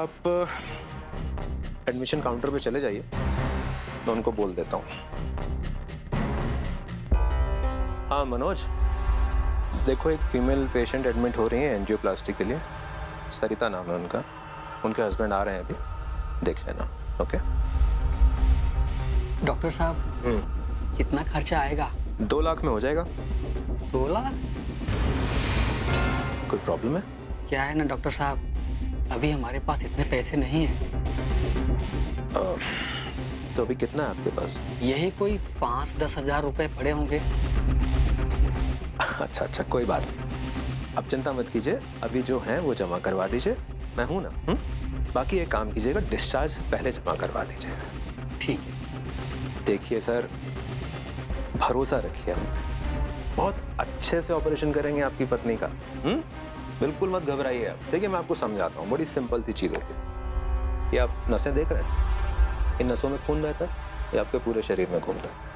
आप admission counter पे चले जाइए। मैं उनको बोल देता हूँ। हाँ मनोज देखो एक फीमेल पेशेंट एडमिट हो रही है एंजियोप्लास्टी के लिए। सरिता नाम है उनका। उनके हस्बैंड आ रहे हैं अभी। देख लेना ओके डॉक्टर साहब कितना खर्चा आएगा? दो लाख में हो जाएगा। दो लाख? कोई प्रॉब्लम है? क्या है ना डॉक्टर साहब? अभी हमारे पास इतने पैसे नहीं हैं। तो अभी कितना है आपके पास? यही कोई पाँच दस हज़ार रुपए पड़े होंगे। अच्छा अच्छा कोई बात नहीं। अब चिंता मत कीजिए अभी जो है वो जमा करवा दीजिए। मैं हूँ ना हुँ? बाकी एक काम कीजिएगा डिस्चार्ज पहले जमा करवा दीजिएगा ठीक है। देखिए सर भरोसा रखिए हम बहुत अच्छे से ऑपरेशन करेंगे आपकी पत्नी का हुँ? बिल्कुल मत घबराइए आप। देखिए, मैं आपको समझाता हूँ, बड़ी सिंपल सी चीज़ होती है। ये आप नसें देख रहे हैं। इन नसों में खून बहता है, या आपके पूरे शरीर में घूमता है।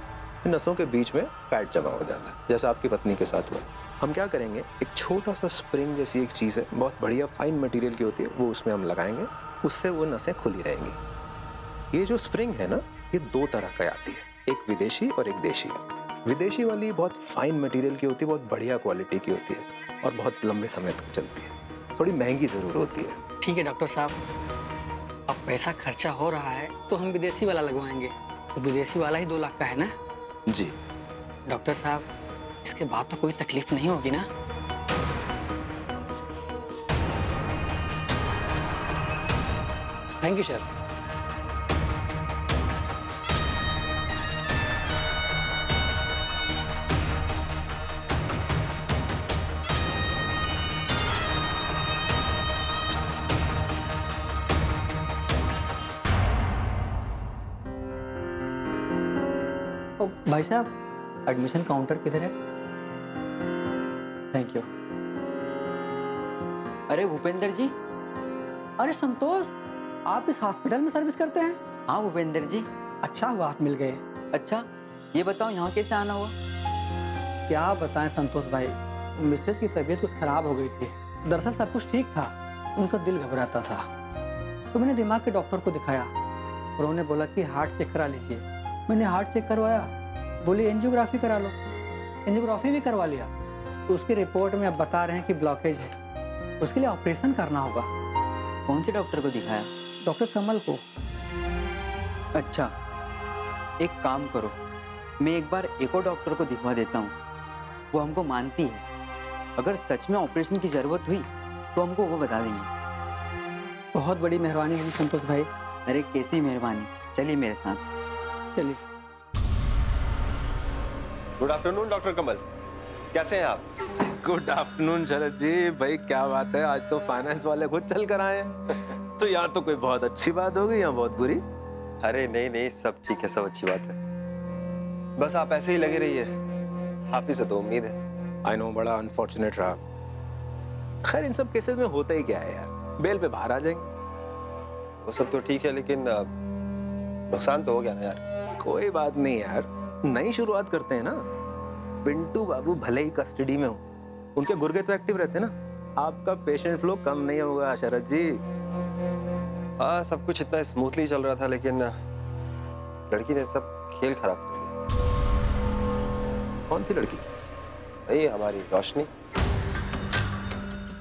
इन नसों के बीच में फैट जमा हो जाता है, जैसा आपकी पत्नी के साथ हुआ हम क्या करेंगे? एक छोटा सा स्प्रिंग जैसी एक चीज़ है, बहुत बढ़िया फाइन मटेरियल की होती है, वो उसमें हम लगाएँगे, उससे वो नसें खुली रहेंगी। ये जो स्प्रिंग है ना, ये दो तरह का आती है, एक विदेशी और एक देशी। विदेशी वाली बहुत फाइन मटेरियल की होती है बहुत बढ़िया क्वालिटी की होती है और बहुत लंबे समय तक चलती है। थोड़ी महँगी ज़रूर होती है। ठीक है डॉक्टर साहब। अब पैसा खर्चा हो रहा है तो हम विदेशी वाला लगवाएँगे। तो विदेशी वाला ही दो लाख का है ना? जी। डॉक्टर साहब इसके बाद तो कोई तकलीफ़ नहीं होगी ना? थैंक यू सर ओ, भाई साहब एडमिशन काउंटर किधर है? थैंक यू अरे भूपेंद्र जी। अरे संतोष आप इस हॉस्पिटल में सर्विस करते हैं? हाँ भूपेंद्र जी। अच्छा हुआ आप मिल गए। अच्छा ये बताओ यहाँ कैसे आना हुआ? क्या बताएँ संतोष भाई मिसेस की तबीयत कुछ खराब हो गई थी। दरअसल सब कुछ ठीक था उनका दिल घबराता था। तो मैंने दिमाग के डॉक्टर को दिखाया और उन्होंने बोला कि हार्ट चेक करा लीजिए। मैंने हार्ट चेक करवाया। बोली एंजियोग्राफी करा लो। एंजियोग्राफी भी करवा लिया। तो उसकी रिपोर्ट में अब बता रहे हैं कि ब्लॉकेज है। उसके लिए ऑपरेशन करना होगा। कौन से डॉक्टर को दिखाया? डॉक्टर कमल को। अच्छा एक काम करो। मैं एक बार एक और डॉक्टर को दिखवा देता हूँ। वो हमको मानती है। अगर सच में ऑपरेशन की ज़रूरत हुई तो हमको वो बता देंगे। बहुत बड़ी मेहरबानी होगी संतोष भाई। अरे कैसी मेहरबानी? चलिए मेरे साथ। चलिए। गुड आफ्टरनून डॉक्टर कमल कैसे हैं आप? Good afternoon Sharad ji. भाई क्या बात है? आज तो फाइनेंस वाले खुद चल कर आए तो यहाँ तो कोई बहुत अच्छी बात होगी या बहुत बुरी? अरे नहीं नहीं सब ठीक है सब अच्छी बात है। बस आप ऐसे ही लगे रहिए। आप ही से तो उम्मीद है। आई नो बड़ा अनफॉर्चुनेट रहा। खैर इन सब केसेस में होता ही क्या है यार? बेल पे बाहर आ जाएँगे। वो सब तो ठीक है लेकिन नुकसान तो हो गया ना यार। कोई बात नहीं यार। नई शुरुआत करते हैं ना। पिंटू बाबू भले ही कस्टडी में हो। उनके गुर्गे तो एक्टिव रहते हैं ना। आपका पेशेंट फ्लो कम नहीं होगा शरद जी। हाँ सब कुछ इतना स्मूथली चल रहा था लेकिन लड़की ने सब खेल खराब कर दिया। कौन सी लड़की? भाई हमारी रोशनी।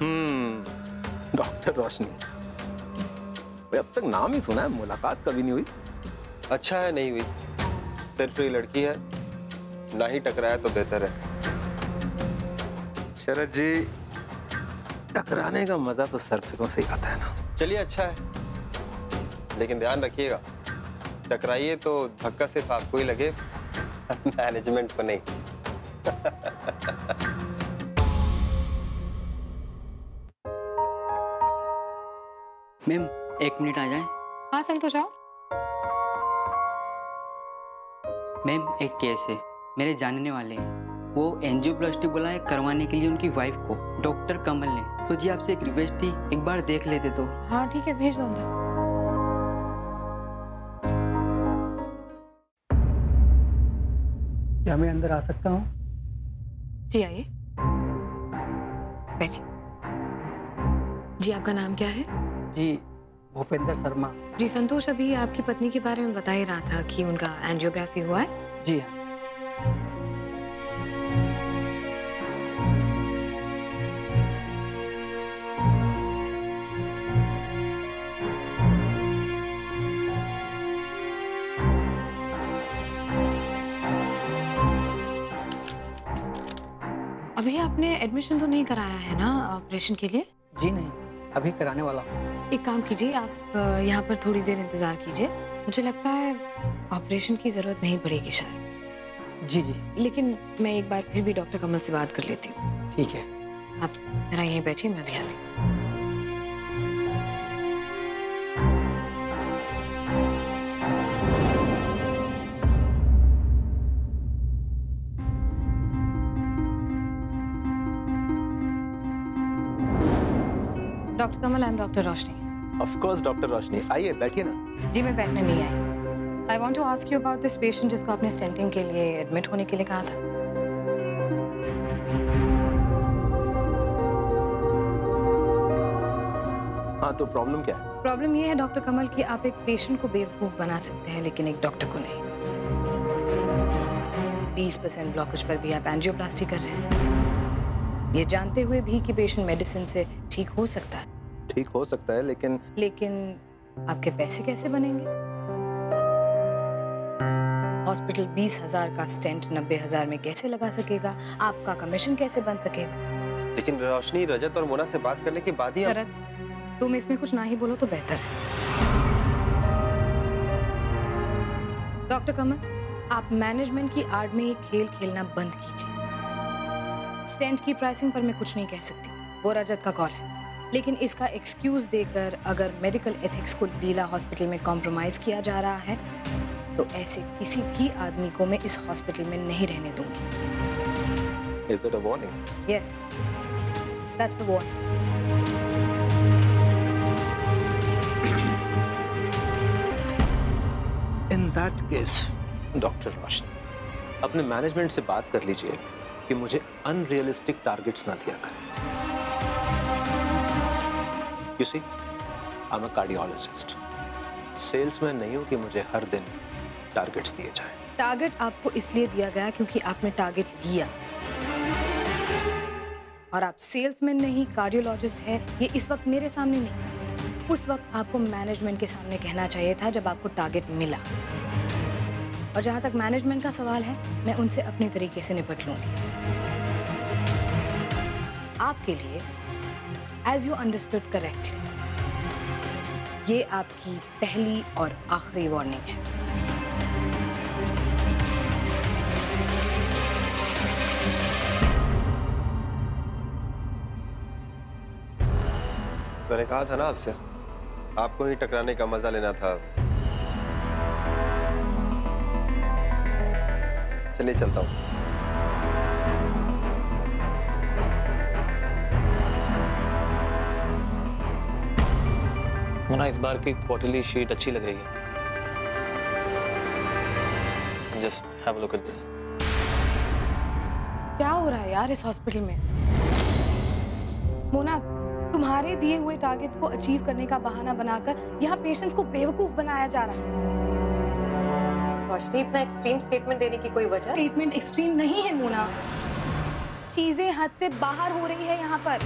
हम्म डॉक्टर रोशनी। अब तक नाम ही सुना है मुलाकात कभी नहीं हुई। अच्छा है नहीं हुई। सिर्फ़ ये लड़की है। ना ही टकराया तो बेहतर है। शरद जी टकराने का मज़ा तो सर्फिकों से ही आता है ना। चलिए अच्छा है। लेकिन ध्यान रखिएगा टकराइए तो धक्का सिर्फ़ आपको ही लगे मैनेजमेंट को नहीं। मैम एक मिनट आ जाए। हाँ संतोष आओ। मैम एक केस है मेरे जानने वाले हैं। वो एंजियोप्लास्टी बुलाए करवाने के लिए उनकी वाइफ को डॉक्टर कमल ने। तो जी आपसे एक रिक्वेस्ट थी एक बार देख लेते तो। हाँ ठीक है भेज दो अंदर। क्या मैं अंदर आ सकता हूँ? जी आइए। बैठिए। जी आपका नाम क्या है? जी भूपेंद्र शर्मा। जी संतोष अभी आपकी पत्नी के बारे में बता ही रहा था कि उनका एंजियोग्राफी हुआ है। जी। हाँ अभी आपने एडमिशन तो नहीं कराया है ना ऑपरेशन के लिए? जी नहीं अभी कराने वाला हूँ। एक काम कीजिए आप यहाँ पर थोड़ी देर इंतज़ार कीजिए। मुझे लगता है ऑपरेशन की ज़रूरत नहीं पड़ेगी शायद। जी जी। लेकिन मैं एक बार फिर भी डॉक्टर कमल से बात कर लेती हूँ। ठीक है। आप जरा यहीं बैठिए मैं भी आती हूँ। Doctor Kamal I am doctor Roshni. Of course doctor Roshni आइए बैठिए ना। जी मैं बैठने नहीं आई। I want to ask you about this patient जिसको आपने स्टेंटिंग के लिए एडमिट होने के लिए कहा था। हाँ तो प्रॉब्लम क्या है? प्रॉब्लम ये है डॉक्टर कमल कि आप एक पेशेंट को बेवकूफ़ बना सकते हैं लेकिन एक डॉक्टर को नहीं। बीस परसेंट ब्लॉकेज पर भी आप एंजियोप्लास्टी कर रहे हैं। ये जानते हुए भी कि पेशेंट मेडिसिन से ठीक हो सकता है। ठीक हो सकता है लेकिन लेकिन आपके पैसे कैसे बनेंगे? हॉस्पिटल बीस हज़ार का स्टेंट नब्बे हज़ार में कैसे लगा सकेगा? आपका कमीशन कैसे बन सकेगा? लेकिन रोशनी रजत और मोना से बात करने के बाद ही शरद तुम इसमें कुछ ना ही बोलो तो बेहतर है। डॉक्टर कमल आप मैनेजमेंट की आड़ में ये खेल खेलना बंद कीजिए। स्टेंट की प्राइसिंग पर मैं कुछ नहीं कह सकती। वो रजत का कॉल है। लेकिन इसका एक्सक्यूज देकर अगर मेडिकल एथिक्स को लीला हॉस्पिटल में कॉम्प्रोमाइज किया जा रहा है तो ऐसे किसी भी आदमी को मैं इस हॉस्पिटल में नहीं रहने दूँगी। Is that a warning yes that's a ward in that case doctor Roshni अपने मैनेजमेंट से बात कर लीजिए कि मुझे अनरियलिस्टिक टारगेट्स ना दिया करें। You see I am a cardiologist salesman नहीं हूँ कि मुझे हर दिन टारगेट्स दिए जाएँ। टारगेट आपको इसलिए दिया गया क्योंकि आपने टारगेट लिया। और आप सेल्समैन नहीं कार्डियोलॉजिस्ट है, ये इस वक्त मेरे सामने नहीं। उस वक्त आपको मैनेजमेंट के सामने कहना चाहिए था जब आपको टारगेट मिला। और जहाँ तक मैनेजमेंट का सवाल है, मैं उनसे अपने तरीके से निपट लूँगी। आपके लिए एज यू अंडरस्टूड करेक्टली ये आपकी पहली और आखिरी वार्निंग है। मैंने कहा था ना आपसे, आपको ही टकराने का मज़ा लेना था। चलिए चलता हूँ। मोना इस बार की क्वार्टरली शीट अच्छी लग रही है। Just have look at this क्या हो रहा है यार इस हॉस्पिटल में? मोना तुम्हारे दिए हुए टारगेट्स को अचीव करने का बहाना बनाकर यहाँ पेशेंट्स को बेवकूफ़ बनाया जा रहा है। रोशनी इतना एक्सट्रीम स्टेटमेंट देने की कोई वजह? स्टेटमेंट एक्सट्रीम नहीं है मोना। चीज़ें हद से बाहर हो रही है यहाँ पर।